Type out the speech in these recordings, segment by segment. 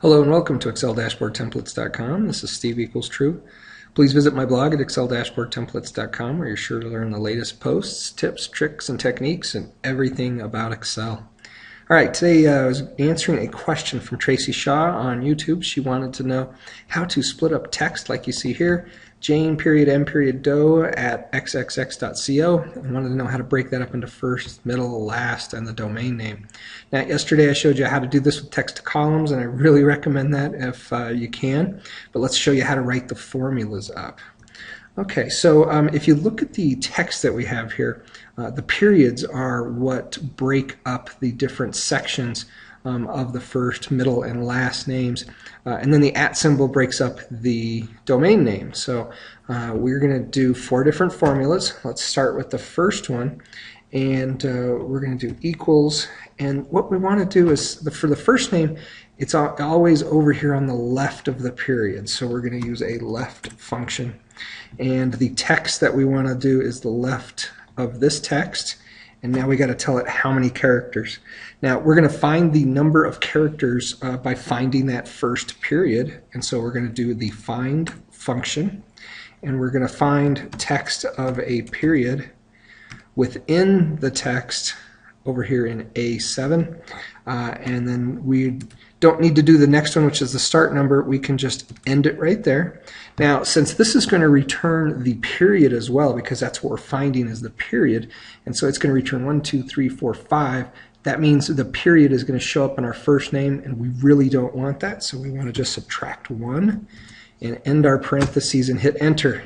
Hello and welcome to ExcelDashboardTemplates.com. This is Steve Equals True. Please visit my blog at ExcelDashboardTemplates.com where you're sure to learn the latest posts, tips, tricks, and techniques and everything about Excel. All right, today uh, I was answering a question from Tracy Shaw on YouTube. She wanted to know how to split up text like you see here Jane period M period Doe at xxx.co I wanted to know how to break that up into first, middle, last, and the domain name. Now, yesterday I showed you how to do this with text to columns, and I really recommend that if uh, you can. But let's show you how to write the formulas up. Okay, so um, if you look at the text that we have here, uh, the periods are what break up the different sections um, of the first, middle, and last names. Uh, and then the at symbol breaks up the domain name. So uh, we're going to do four different formulas. Let's start with the first one. And uh, we're going to do equals. And what we want to do is, the, for the first name, it's always over here on the left of the period. So we're going to use a left function. And the text that we want to do is the left of this text and now we got to tell it how many characters. Now we're going to find the number of characters uh, by finding that first period, and so we're going to do the find function, and we're going to find text of a period within the text over here in A7, uh, and then we don't need to do the next one, which is the start number. We can just end it right there. Now, since this is going to return the period as well, because that's what we're finding is the period, and so it's going to return 1, 2, 3, 4, 5, that means the period is going to show up in our first name, and we really don't want that, so we want to just subtract 1 and end our parentheses and hit enter.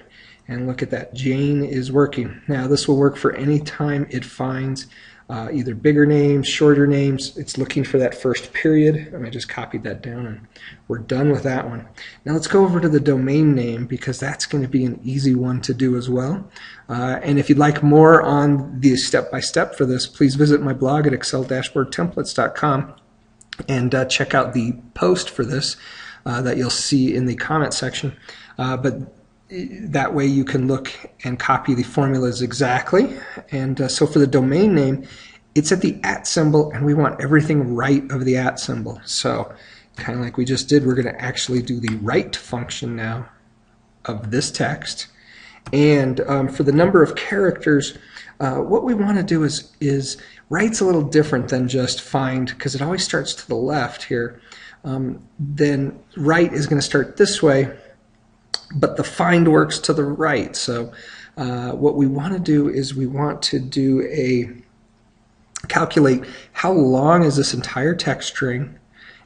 And look at that, Jane is working. Now, this will work for any time it finds uh, either bigger names, shorter names. It's looking for that first period. And I just copied that down and we're done with that one. Now let's go over to the domain name because that's going to be an easy one to do as well. Uh, and if you'd like more on the step-by-step -step for this, please visit my blog at exceldashboardtemplates.com and uh, check out the post for this uh, that you'll see in the comment section. Uh, but that way you can look and copy the formulas exactly. And uh, so for the domain name, it's at the at symbol and we want everything right of the at symbol. So kind of like we just did, we're going to actually do the right function now of this text. And um, for the number of characters, uh, what we want to do is, is right's a little different than just find, because it always starts to the left here. Um, then right is going to start this way, but the find works to the right. So uh, what we want to do is we want to do a calculate how long is this entire text string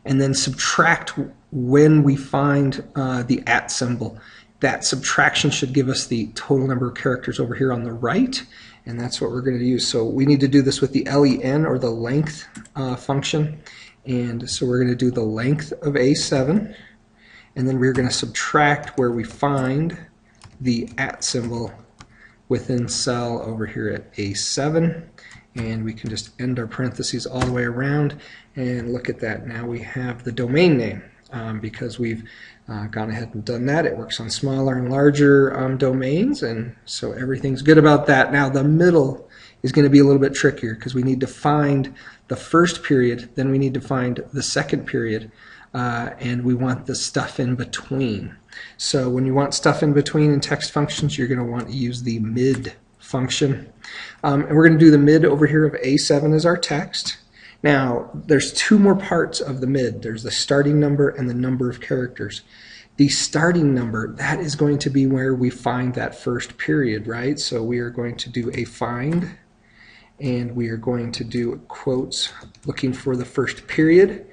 and then subtract when we find uh, the at symbol. That subtraction should give us the total number of characters over here on the right and that's what we're going to use. So we need to do this with the len or the length uh, function and so we're going to do the length of A7 and then we're going to subtract where we find the at symbol within cell over here at A7 and we can just end our parentheses all the way around and look at that. Now we have the domain name um, because we've uh, gone ahead and done that. It works on smaller and larger um, domains and so everything's good about that. Now the middle is going to be a little bit trickier because we need to find the first period then we need to find the second period uh, and we want the stuff in between. So when you want stuff in between in text functions, you're going to want to use the mid function. Um, and we're going to do the mid over here of A7 as our text. Now, there's two more parts of the mid. There's the starting number and the number of characters. The starting number, that is going to be where we find that first period, right? So we are going to do a find, and we are going to do quotes looking for the first period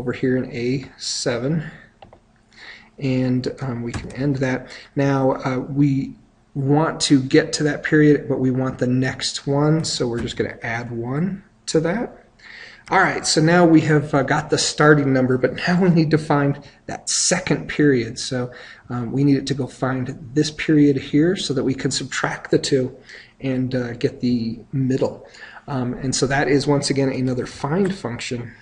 over here in A7 and um, we can end that. Now uh, we want to get to that period but we want the next one so we're just going to add one to that. Alright, so now we have uh, got the starting number, but now we need to find that second period. So um, we need it to go find this period here so that we can subtract the two and uh, get the middle. Um, and so that is once again another find function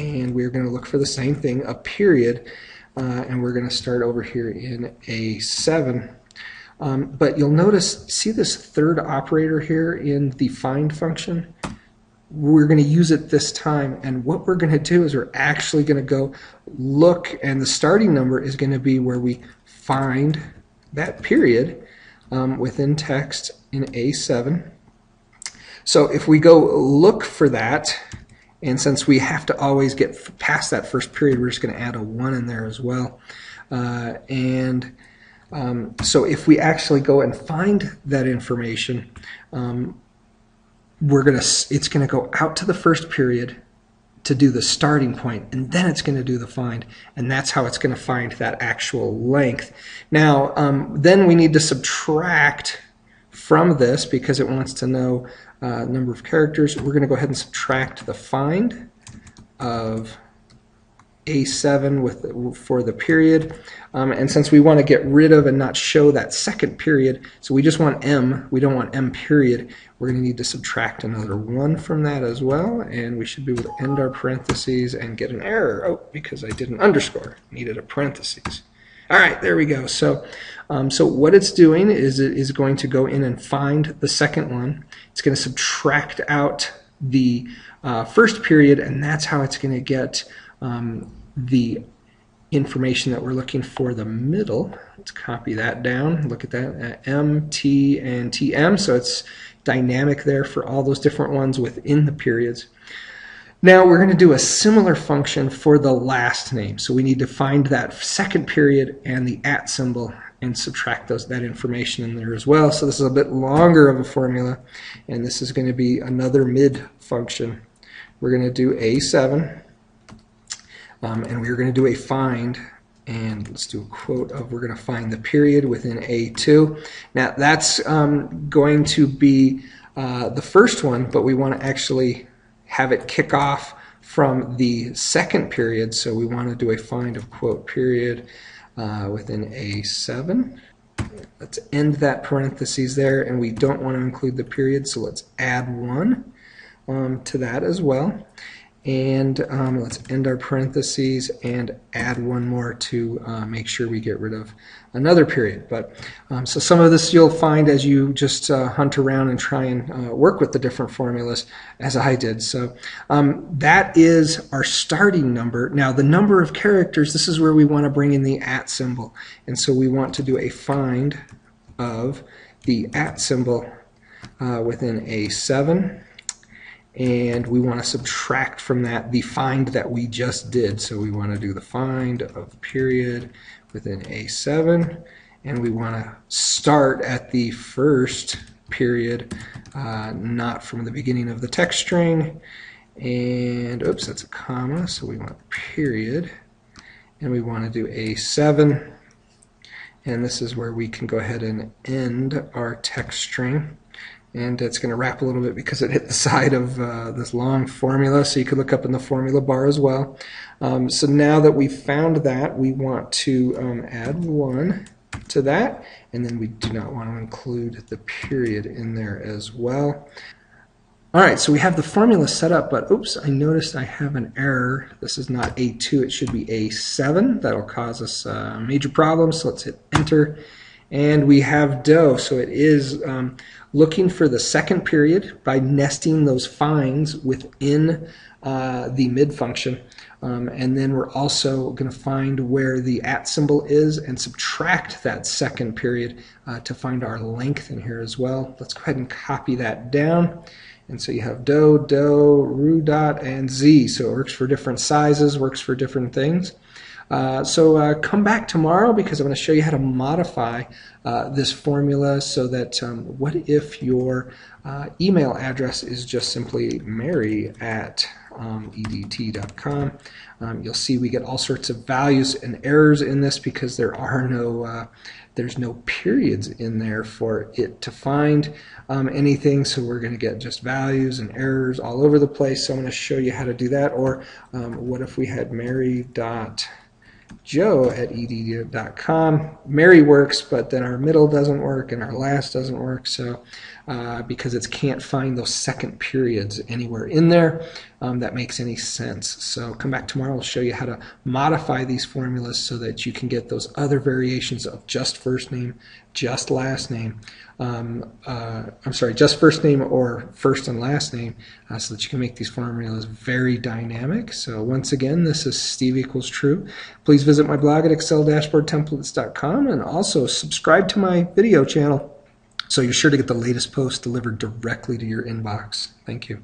and we're going to look for the same thing, a period, uh, and we're going to start over here in A7. Um, but you'll notice, see this third operator here in the find function? we're going to use it this time. And what we're going to do is we're actually going to go look, and the starting number is going to be where we find that period um, within text in A7. So if we go look for that, and since we have to always get past that first period, we're just going to add a 1 in there as well. Uh, and um, so if we actually go and find that information, um, we're gonna it's gonna go out to the first period to do the starting point and then it's going to do the find and that's how it's going to find that actual length now um, then we need to subtract from this because it wants to know uh, number of characters we're going to go ahead and subtract the find of a7 with for the period. Um, and since we want to get rid of and not show that second period, so we just want M, we don't want M period, we're going to need to subtract another 1 from that as well, and we should be able to end our parentheses and get an error. Oh, because I did an underscore, needed a parentheses. All right, there we go. So, um, so what it's doing is it is going to go in and find the second one. It's going to subtract out the uh, first period, and that's how it's going to get um, the information that we're looking for the middle. Let's copy that down. Look at that, uh, M, T, and TM. So it's dynamic there for all those different ones within the periods. Now we're going to do a similar function for the last name. So we need to find that second period and the at symbol and subtract those that information in there as well. So this is a bit longer of a formula, and this is going to be another mid function. We're going to do A7 um, and we're going to do a find and let's do a quote of we're going to find the period within A2. Now that's um, going to be uh, the first one, but we want to actually have it kick off from the second period. So we want to do a find of quote period uh, within A7. Let's end that parentheses there, and we don't want to include the period, so let's add one um, to that as well and um, let's end our parentheses and add one more to uh, make sure we get rid of another period. But um, so some of this you'll find as you just uh, hunt around and try and uh, work with the different formulas as I did. So um, that is our starting number. Now the number of characters, this is where we want to bring in the at symbol. And so we want to do a find of the at symbol uh, within A7 and we want to subtract from that the find that we just did. So we want to do the find of period within A7 and we want to start at the first period, uh, not from the beginning of the text string. And oops, that's a comma, so we want period. And we want to do A7. And this is where we can go ahead and end our text string and it's going to wrap a little bit because it hit the side of uh, this long formula so you could look up in the formula bar as well um, so now that we've found that we want to um, add one to that and then we do not want to include the period in there as well Alright, so we have the formula set up, but oops, I noticed I have an error. This is not A2, it should be A7. That'll cause us uh, major problems, so let's hit enter and we have Doe. So it is um, looking for the second period by nesting those finds within uh, the mid function. Um, and then we're also going to find where the at symbol is and subtract that second period uh, to find our length in here as well. Let's go ahead and copy that down. And so you have do, do, ru dot, and z. So it works for different sizes, works for different things. Uh, so uh, come back tomorrow because I'm going to show you how to modify uh, this formula so that um, what if your uh, email address is just simply mary at um, edt.com. Um, you'll see we get all sorts of values and errors in this because there are no uh, there's no periods in there for it to find um, anything. So we're going to get just values and errors all over the place. So I'm going to show you how to do that. Or um, what if we had mary dot joe at edu.com. Mary works, but then our middle doesn't work and our last doesn't work. So uh, because it can't find those second periods anywhere in there um, that makes any sense. So come back tomorrow, I'll show you how to modify these formulas so that you can get those other variations of just first name, just last name, um, uh, I'm sorry, just first name or first and last name uh, so that you can make these formulas very dynamic. So once again, this is Steve equals true. Please visit my blog at exceldashboardtemplates.com and also subscribe to my video channel so you're sure to get the latest posts delivered directly to your inbox. Thank you.